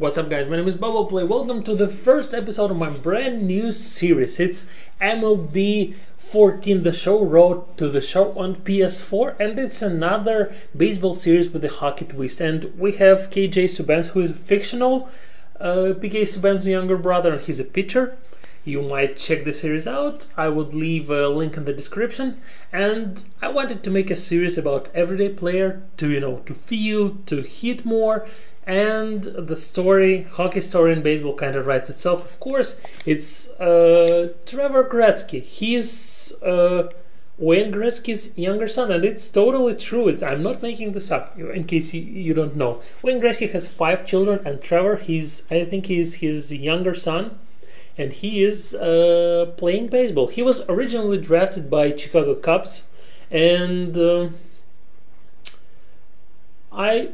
What's up guys, my name is Bubble Play. Welcome to the first episode of my brand new series. It's MLB 14 The Show Road to the Show on PS4 and it's another baseball series with a hockey twist. And we have KJ Subban who is a fictional, uh, PK Subban's younger brother and he's a pitcher. You might check the series out. I would leave a link in the description. And I wanted to make a series about everyday player to you know to feel, to hit more and the story, hockey story in baseball, kind of writes itself. Of course, it's uh, Trevor Gretzky. He's uh, Wayne Gretzky's younger son, and it's totally true. It, I'm not making this up. In case you, you, don't know, Wayne Gretzky has five children, and Trevor, he's I think he's his younger son, and he is uh, playing baseball. He was originally drafted by Chicago Cubs, and uh, I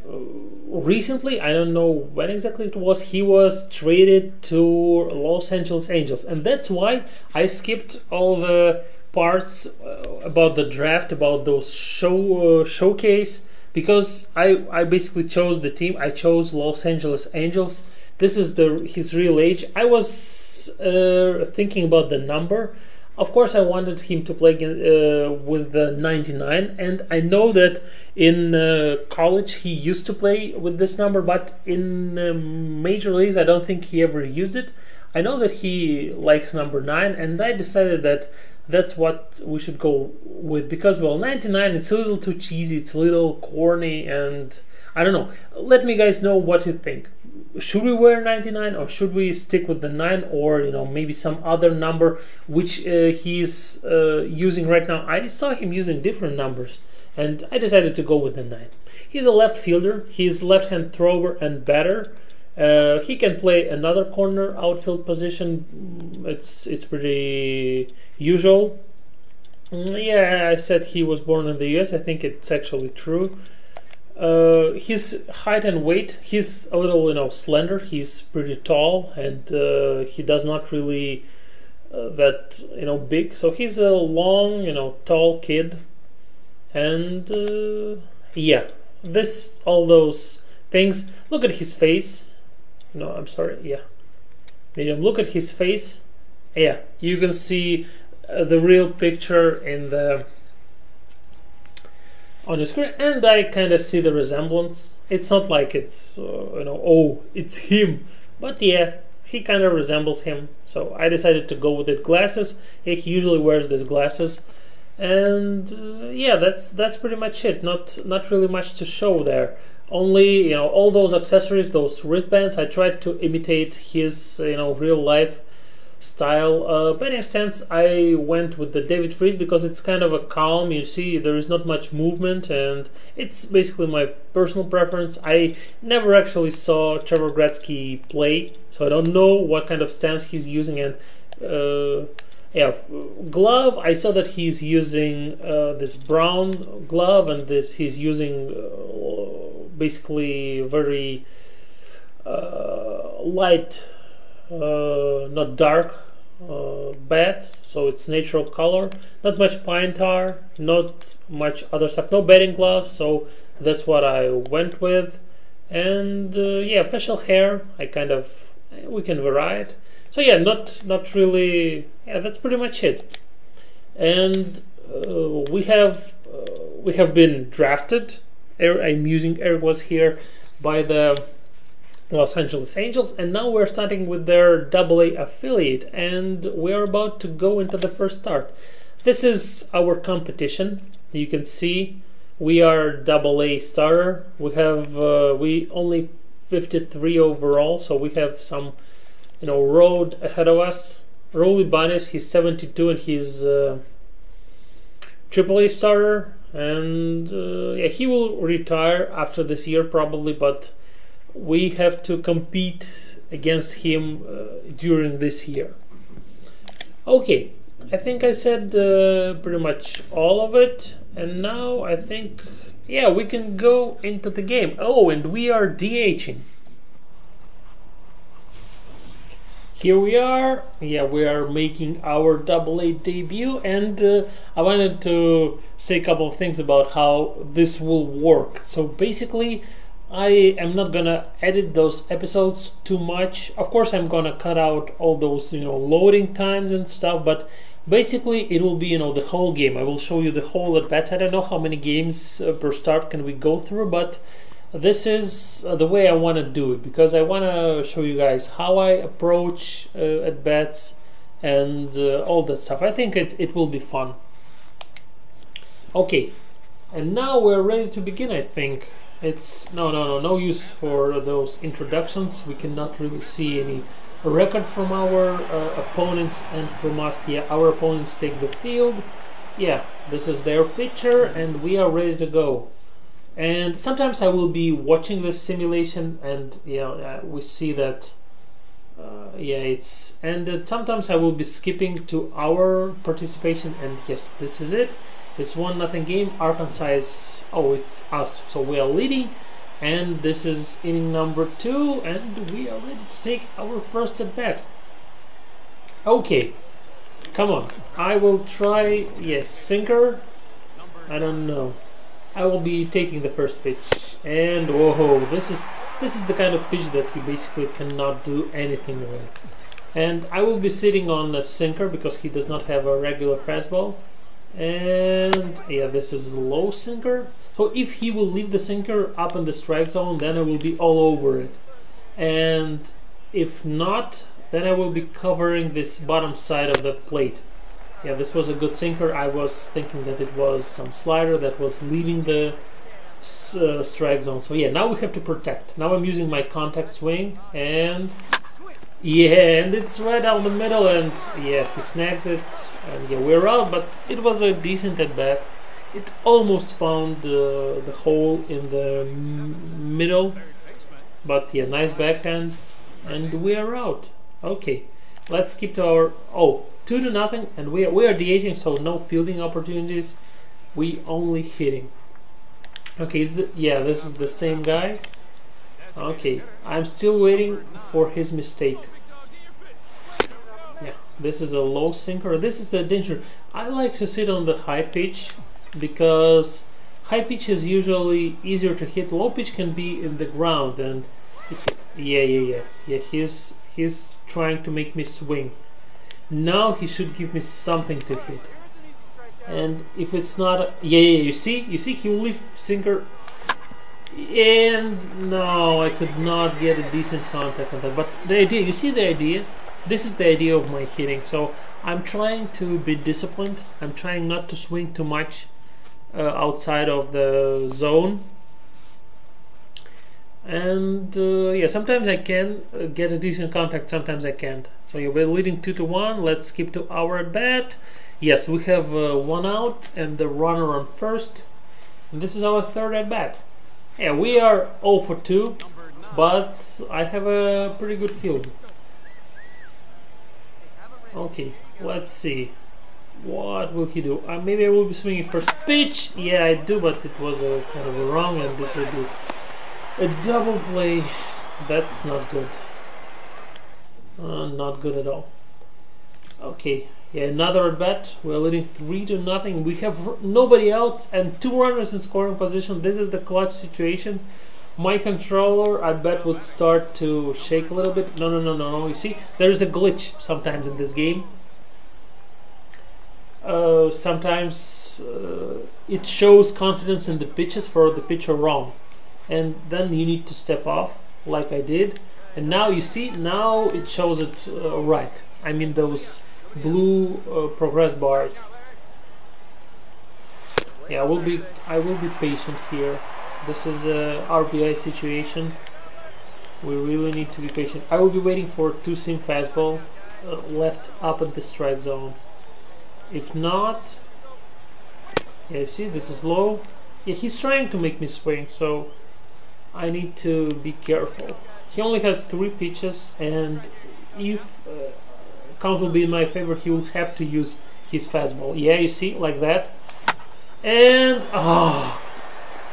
recently, I don't know when exactly it was, he was traded to Los Angeles Angels, and that's why I skipped all the parts uh, about the draft, about those show uh, showcase, because I I basically chose the team. I chose Los Angeles Angels. This is the his real age. I was uh, thinking about the number of course, I wanted him to play uh, with the 99, and I know that in uh, college he used to play with this number, but in uh, major leagues I don't think he ever used it. I know that he likes number 9, and I decided that that's what we should go with because, well, 99 it's a little too cheesy, it's a little corny, and I don't know. Let me guys know what you think should we wear 99 or should we stick with the 9 or you know maybe some other number which uh, he's uh, using right now? I saw him using different numbers and i decided to go with the 9 he's a left fielder. He's left hand thrower and batter. Uh, he can play another corner outfield position. It's it's pretty usual. Mm, yeah i said he was born in the us i think it's actually true uh, his height and weight, he's a little, you know, slender. He's pretty tall, and uh, he does not really uh, that, you know, big. So he's a long, you know, tall kid, and uh, yeah, this all those things. Look at his face. No, I'm sorry. Yeah, medium. Look at his face. Yeah, you can see uh, the real picture in the on the screen and I kind of see the resemblance. It's not like it's, uh, you know, oh, it's him. But yeah, he kind of resembles him. So I decided to go with the glasses. he usually wears these glasses. And uh, yeah, that's that's pretty much it. Not not really much to show there. Only you know all those accessories, those wristbands. I tried to imitate his you know real life style. Uh, but in a I went with the David Freese because it's kind of a calm. You see, there is not much movement, and it's basically my personal preference. I never actually saw Trevor Gretzky play, so I don't know what kind of stance he's using. And uh, yeah, glove. I saw that he's using uh, this brown glove, and that he's using uh, basically very uh, light not dark uh, bat so it's natural color. Not much pine tar not much other stuff. No bedding gloves so that's what I went with. And uh, yeah facial hair I kind of we can vary it so yeah not not really yeah that's pretty much it. And uh, we have uh, we have been drafted. I'm using Eric was here by the Los Angeles Angels, and now we're starting with their Double A affiliate, and we're about to go into the first start. This is our competition. You can see we are Double A starter. We have uh, we only 53 overall, so we have some you know road ahead of us. Raul Ibanez, he's 72 and he's uh, Triple A starter, and uh, yeah, he will retire after this year probably, but we have to compete against him uh, during this year. Okay, I think I said uh, pretty much all of it, and now I think, yeah, we can go into the game. Oh, and we are DHing. Here we are. Yeah, we are making our double A debut, and uh, I wanted to say a couple of things about how this will work. So basically, I am not gonna edit those episodes too much. Of course, I'm gonna cut out all those you know loading times and stuff, but basically it will be you know the whole game. I will show you the whole at bats. I don't know how many games uh, per start can we go through, but this is uh, the way I want to do it because I want to show you guys how I approach uh, at bats and uh, all that stuff. I think it, it will be fun. Okay, and now we're ready to begin. I think it's no no no no use for those introductions. We cannot really see any record from our uh, opponents and from us. Yeah, our opponents take the field. Yeah, this is their picture, and we are ready to go and sometimes I will be watching this simulation and yeah, uh, we see that uh, yeah it's and sometimes I will be skipping to our participation and yes this is it it's one nothing game Arkansas oh it's us so we are leading and this is inning number two and we are ready to take our first at bat okay come on I will try yes sinker I don't know I will be taking the first pitch. And whoa, this is this is the kind of pitch that you basically cannot do anything with. And I will be sitting on a sinker because he does not have a regular fastball. And yeah, this is a low sinker. So if he will leave the sinker up in the strike zone, then I will be all over it. And if not, then I will be covering this bottom side of the plate yeah, this was a good sinker. I was thinking that it was some slider that was leaving the uh, strike zone. So yeah, now we have to protect. Now I'm using my contact swing and yeah, and it's right down the middle and yeah, he snags it and yeah, we're out, but it was a decent at bat. It almost found uh, the hole in the middle, but yeah, nice backhand and we are out. Okay, let's skip to our, oh, two to nothing, and we are, we are DHing, so no fielding opportunities. We only hitting. Okay, is the yeah, this is the same guy. Okay, I'm still waiting for his mistake. This is a low sinker. This is the danger. I like to sit on the high pitch because high pitch is usually easier to hit. Low pitch can be in the ground, and yeah, yeah, yeah, yeah. He's he's trying to make me swing. Now he should give me something to hit. And if it's not, yeah, yeah, you see, you see, he will leave sinker. And no, I could not get a decent contact on that. But the idea, you see the idea? This is the idea of my hitting. So I'm trying to be disciplined. I'm trying not to swing too much uh, outside of the zone. And uh, yeah sometimes I can uh, get a decent contact. Sometimes I can't. So we're leading 2 to 1 let's skip to our bat yes we have uh, one out and the runner on first. And this is our third at bat. Yeah we are 0 for 2 but I have a pretty good field okay let's see what will he do uh, maybe I will be swinging first pitch yeah I do but it was a kind of a wrong and this will be a double play, that's not good. Uh, not good at all. Okay, yeah, another at bat. We're leading three to nothing. We have nobody else and two runners in scoring position. This is the clutch situation. My controller, I bet, would start to shake a little bit. No, no, no, no, no. You see, there is a glitch sometimes in this game. Uh, sometimes uh, it shows confidence in the pitches for the pitcher wrong and then you need to step off like I did and now you see now it shows it uh, right I mean those blue uh, progress bars yeah I will be I will be patient here this is a RBI situation we really need to be patient I will be waiting for two seam fastball uh, left up at the strike zone if not yeah see this is low yeah he's trying to make me swing so I need to be careful. He only has three pitches, and if uh, count will be in my favor, he will have to use his fastball. Yeah, you see, like that. And ah, oh,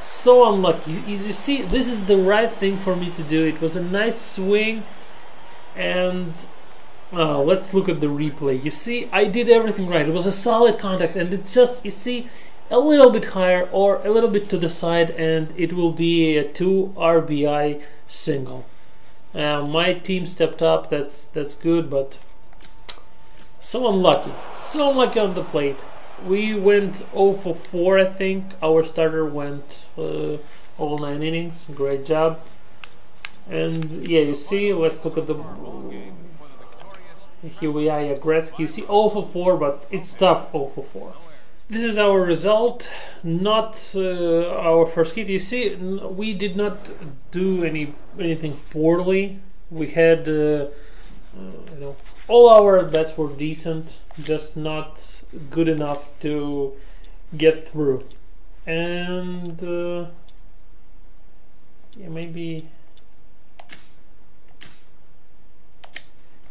so unlucky. You, you see, this is the right thing for me to do. It was a nice swing, and uh, let's look at the replay. You see, I did everything right. It was a solid contact, and it's just you see, a little bit higher or a little bit to the side and it will be a 2 RBI single. Uh, my team stepped up, that's that's good, but so unlucky. So unlucky on the plate. We went 0 for 4, I think. Our starter went uh, all 9 innings. Great job. And yeah, you see, let's look at the. Here we are, yeah, Gretzky. You see 0 for 4, but it's tough 0 for 4. This is our result, not uh, our first hit. You see, we did not do any anything poorly. We had, uh, uh, you know, all our bets were decent, just not good enough to get through. And uh, yeah, maybe.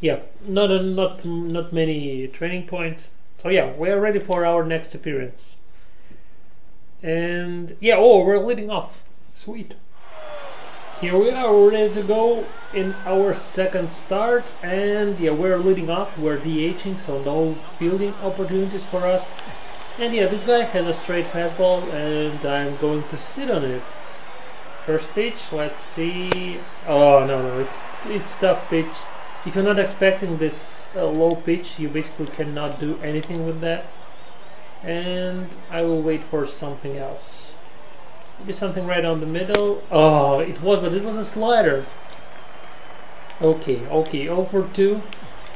Yeah, not a, not not many training points. So yeah, we're ready for our next appearance. And yeah, oh, we're leading off. Sweet. Here we are, ready to go in our second start. And yeah, we're leading off. We're DHing, so no fielding opportunities for us. And yeah, this guy has a straight fastball, and I'm going to sit on it. First pitch, let's see. Oh no, no, it's it's tough pitch if you're not expecting this uh, low pitch you basically cannot do anything with that and I will wait for something else maybe something right on the middle oh it was but it was a slider okay okay over 2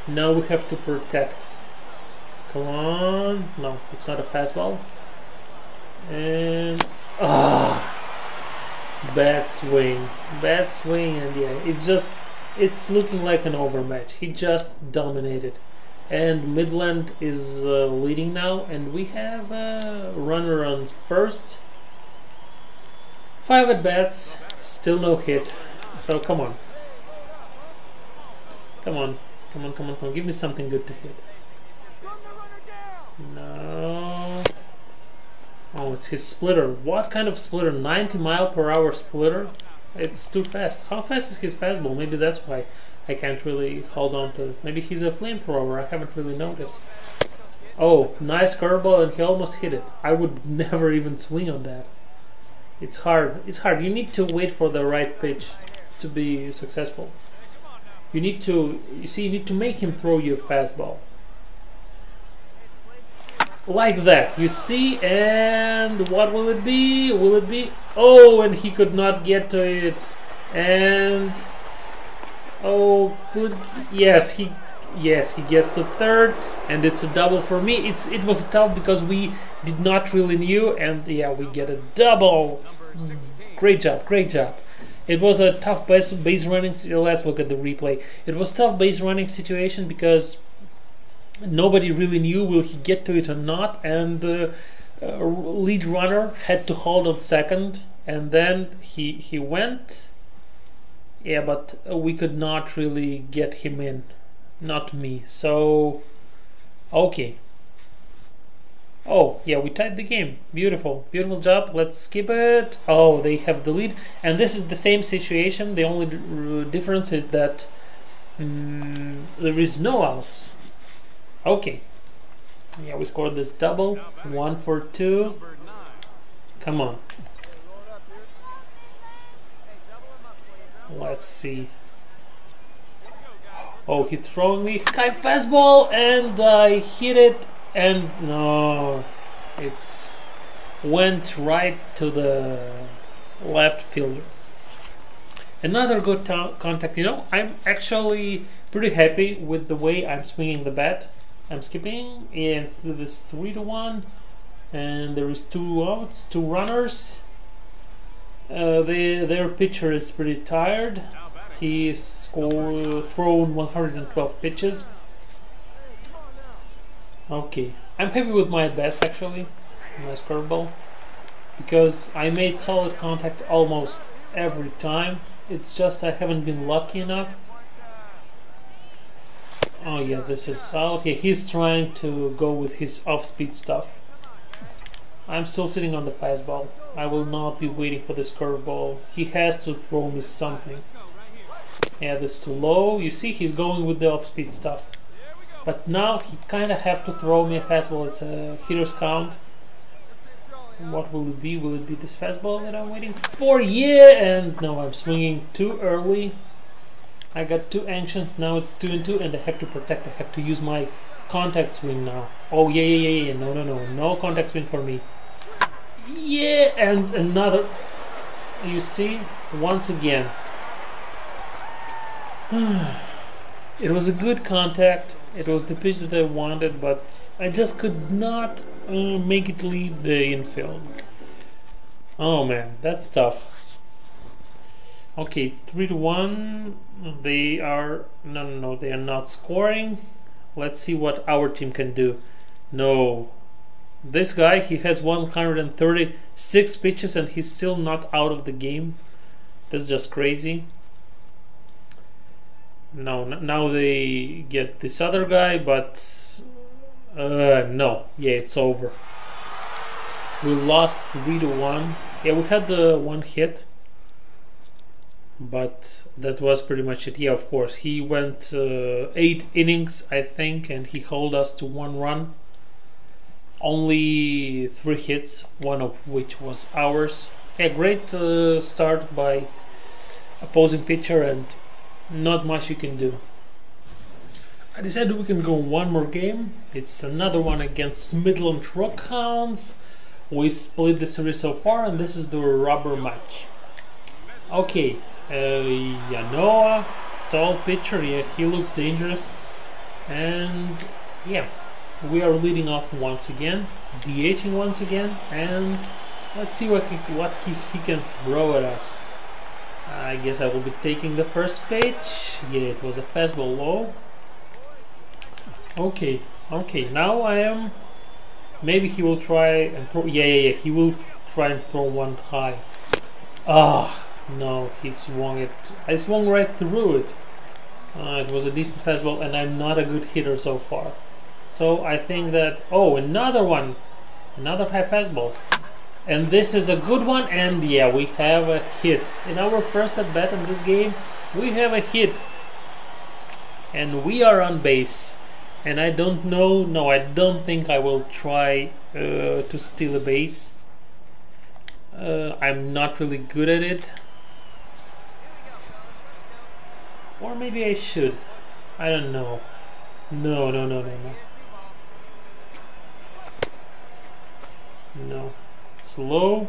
now we have to protect come on no it's not a fastball and ah bad swing bad swing and yeah it's just it's looking like an overmatch. He just dominated. And Midland is uh, leading now, and we have a runner on first. Five at bats, still no hit. So come on. Come on. Come on, come on, come on. Give me something good to hit. No. Oh, it's his splitter. What kind of splitter? 90 mile per hour splitter? It's too fast. How fast is his fastball? Maybe that's why I can't really hold on to it. Maybe he's a flamethrower. I haven't really noticed. Oh, nice curveball and he almost hit it. I would never even swing on that. It's hard. It's hard. You need to wait for the right pitch to be successful. You need to, you see, you need to make him throw you a fastball like that you see and what will it be will it be oh and he could not get to it and oh good yes he yes he gets the third and it's a double for me. It's it was tough because we did not really knew and yeah we get a double. Great job great job. It was a tough base, base running let's look at the replay. It was tough base running situation because nobody really knew will he get to it or not and the uh, lead runner had to hold on second and then he he went. Yeah but we could not really get him in not me so okay oh yeah we tied the game beautiful beautiful job let's skip it oh they have the lead and this is the same situation the only difference is that um, there is no outs Okay. Yeah, we scored this double. One for two. Come on. Let's see. Oh, he throwing me high fastball and I hit it and no, it's went right to the left fielder. Another good contact. You know, I'm actually pretty happy with the way I'm swinging the bat. I'm skipping and this three to one and there is two outs two runners uh, they, their pitcher is pretty tired he's scored, thrown 112 pitches okay I'm happy with my bats actually nice curveball because I made solid contact almost every time it's just I haven't been lucky enough Oh yeah, this is out. Yeah, he's trying to go with his off-speed stuff. I'm still sitting on the fastball. I will not be waiting for this curveball. He has to throw me something. Yeah, this is too low. You see, he's going with the off-speed stuff. But now he kind of have to throw me a fastball. It's a hitter's count. What will it be? Will it be this fastball that I'm waiting for? Yeah, and no, I'm swinging too early. I got two actions, now it's two and two, and I have to protect. I have to use my contact swing now. Oh, yeah, yeah, yeah, yeah. No, no, no. No contact swing for me. Yeah, and another. You see, once again. it was a good contact. It was the pitch that I wanted, but I just could not uh, make it leave the infield. Oh man, that's tough. Okay, it's three to one. They are no, no, no. They are not scoring. Let's see what our team can do. No, this guy he has 136 pitches and he's still not out of the game. That's just crazy. No, now they get this other guy, but uh, no, yeah, it's over. We lost three to one. Yeah, we had the one hit but that was pretty much it. Yeah, of course, he went uh, eight innings, I think, and he held us to one run. Only three hits, one of which was ours. A great uh, start by opposing pitcher, and not much you can do. I decided we can go one more game. It's another one against Midland Rockhounds. We split the series so far, and this is the rubber match. Okay, uh, Yanoa, tall pitcher, yeah, he looks dangerous. And yeah, we are leading off once again, DHing once again, and let's see what he, what he, he can throw at us. I guess I will be taking the first pitch. Yeah, it was a fastball low. Okay, okay, now I am. Maybe he will try and throw. Yeah, yeah, yeah. He will try and throw one high. Ah, no, he swung it. I swung right through it. Uh, it was a decent fastball, and I'm not a good hitter so far. So I think that. Oh, another one! Another high fastball. And this is a good one, and yeah, we have a hit. In our first at bat in this game, we have a hit. And we are on base. And I don't know, no, I don't think I will try uh, to steal a base. Uh, I'm not really good at it. Or maybe I should. I don't know. No, no, no, no, no. No. Slow.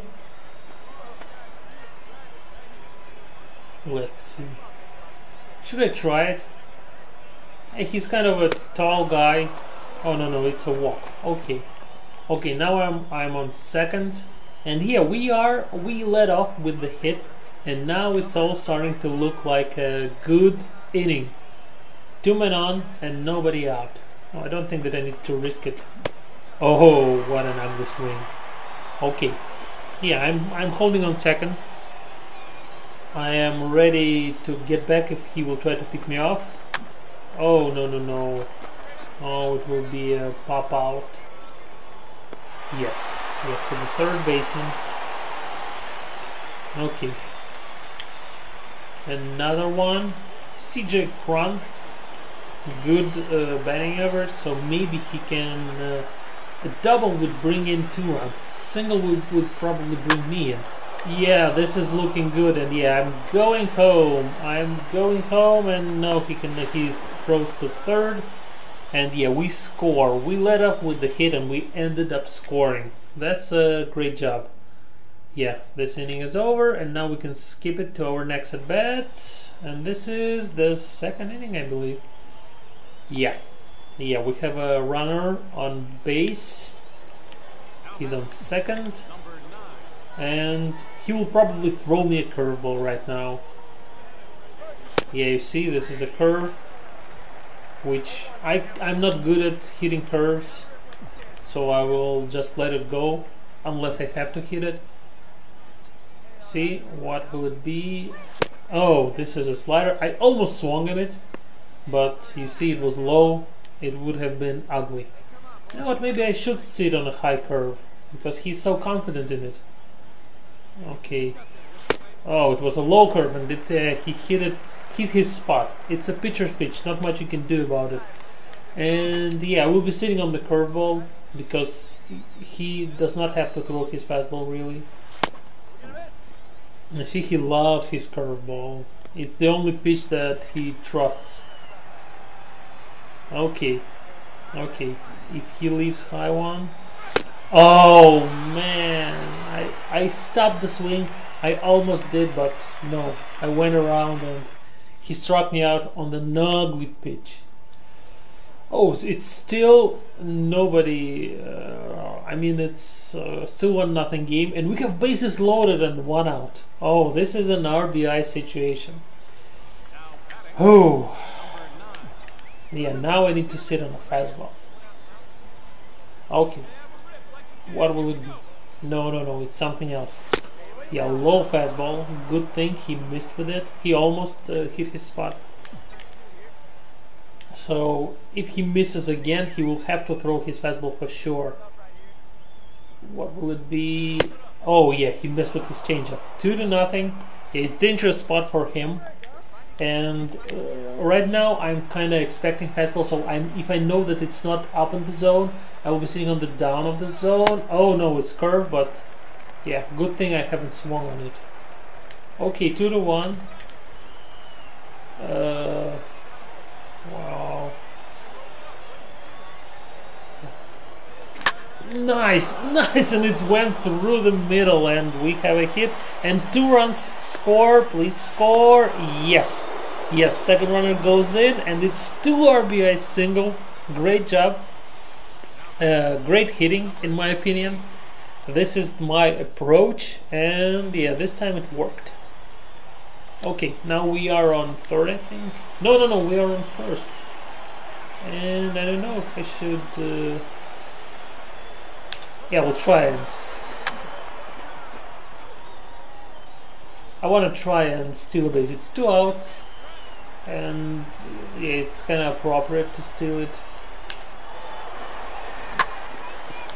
Let's see. Should I try it? He's kind of a tall guy. Oh no no, it's a walk. Okay. Okay, now I'm I'm on second. And here we are we led off with the hit and now it's all starting to look like a good inning. Two men on and nobody out. Oh, I don't think that I need to risk it. Oh, what an ugly swing. Okay. Yeah, I'm, I'm holding on second. I am ready to get back if he will try to pick me off. Oh, no, no, no. Oh, it will be a pop out. Yes, yes, to the third baseman. Okay, Another one, CJ Cron. Good uh, batting average, so maybe he can. Uh, a double would bring in two runs. Single would, would probably bring me in. Yeah, this is looking good, and yeah, I'm going home. I'm going home, and no, he can. He throws to third, and yeah, we score. We led off with the hit, and we ended up scoring. That's a great job yeah, this inning is over, and now we can skip it to our next at bat. And this is the second inning, I believe. Yeah, yeah, we have a runner on base. He's on second, and he will probably throw me a curveball right now. Yeah, you see, this is a curve, which I I'm not good at hitting curves, so I will just let it go unless I have to hit it. See, what will it be? Oh, this is a slider. I almost swung at it, but you see it was low. It would have been ugly. You know what, maybe I should sit on a high curve, because he's so confident in it. Okay. Oh, it was a low curve, and it, uh, he hit it, hit his spot. It's a pitcher's pitch, not much you can do about it. And yeah, we'll be sitting on the curveball. because he does not have to throw his fastball really. You see, he loves his curveball. It's the only pitch that he trusts. Okay, okay. If he leaves high one, oh man! I I stopped the swing. I almost did, but no. I went around and he struck me out on the ugly pitch. Oh, it's still nobody. Uh, I mean, it's uh, still one nothing game, and we have bases loaded and one out. Oh, this is an RBI situation. Oh, yeah. Now I need to sit on a fastball. Okay, what will it be? No, no, no. It's something else. Yeah, low fastball. Good thing he missed with it. He almost uh, hit his spot. So if he misses again, he will have to throw his fastball for sure. What will it be? Oh yeah, he missed with his changeup. Two to nothing. It's dangerous spot for him. And uh, right now, I'm kind of expecting fastball. So I'm, if I know that it's not up in the zone, I will be sitting on the down of the zone. Oh no, it's curved, but yeah, good thing I haven't swung on it. Okay, two to one. Uh, Nice, nice, and it went through the middle, and we have a hit. And two runs score, please score. Yes, yes, second runner goes in, and it's two RBI single. Great job. Uh, great hitting, in my opinion. This is my approach, and yeah, this time it worked. Okay, now we are on third, I think. No, no, no, we are on first. And I don't know if I should... Uh... Yeah, we'll try and... I want to try and steal this. It's two outs. And yeah, it's kind of appropriate to steal it.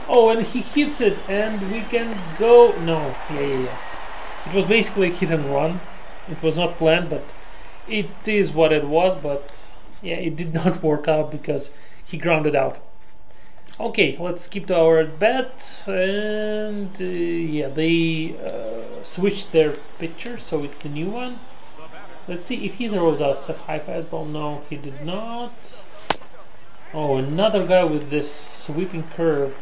Oh, and he hits it, and we can go... No, yeah, yeah, yeah. It was basically a hit and run. It was not planned, but it is what it was. But yeah, it did not work out because he grounded out. Okay, let's skip to our bet, and uh, yeah, they uh, switched their pitcher, so it's the new one. Let's see if he throws us a high fastball. No, he did not. Oh, another guy with this sweeping curve.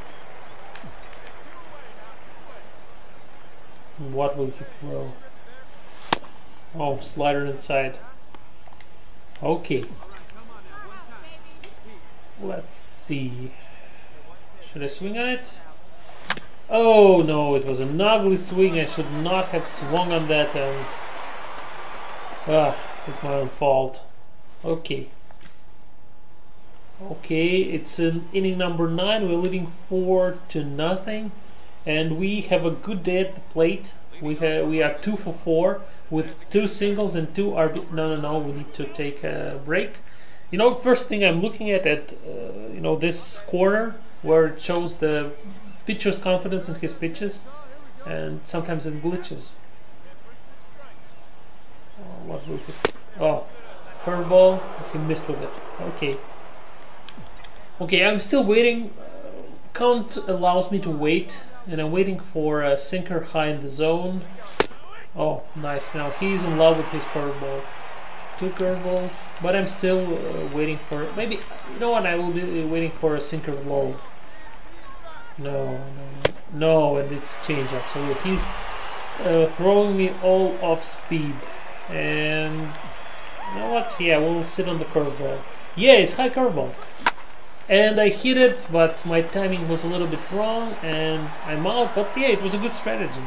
What will he throw? Oh, slider inside. Okay. Let's see. Should I swing on it? Oh no, it was an ugly swing. I should not have swung on that and... Ah, it's my own fault. Okay. Okay, it's an inning number 9. We're leading 4 to nothing. And we have a good day at the plate. We have we are 2 for 4 with two singles and two RB. No, no, no. We need to take a break. You know, first thing I'm looking at at uh, you know this corner where it shows the pitcher's confidence in his pitches, and sometimes it glitches. Oh, what? Oh, curveball. He missed with it. Okay. Okay, I'm still waiting. count allows me to wait, and I'm waiting for a sinker high in the zone. Oh, nice. Now he's in love with his curveball. Two curveballs, but I'm still uh, waiting for. Maybe you know what? I will be waiting for a sinker low. No, no, no, and it's changeup. So he's uh, throwing me all off speed, and you know what? Yeah, we'll sit on the curveball. Yeah, it's high curveball. And I hit it, but my timing was a little bit wrong, and I'm out. But yeah, it was a good strategy.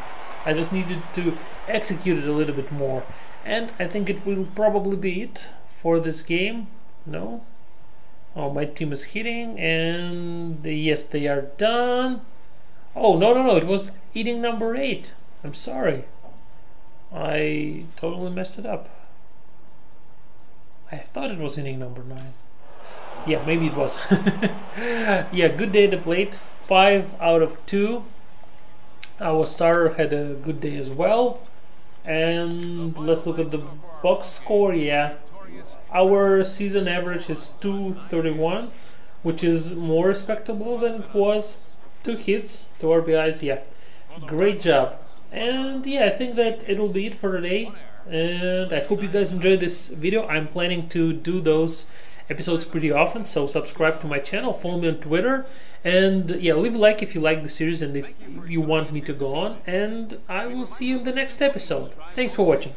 I just needed to execute it a little bit more. And I think it will probably be it for this game. No? Oh, my team is hitting, and yes, they are done. Oh, no, no, no, it was eating number 8. I'm sorry. I totally messed it up. I thought it was inning number 9. Yeah, maybe it was. yeah, good day to plate. 5 out of 2. Our starter had a good day as well. And let's look at the box score. Yeah, our season average is 231. which is more respectable than it was. Two hits, two RBIs, yeah. Great job. And yeah, I think that it'll be it for today. And I hope you guys enjoyed this video. I'm planning to do those episodes pretty often, so subscribe to my channel, follow me on Twitter, and yeah, leave a like if you like the series and if you want me to go on. And I will see you in the next episode. Thanks for watching.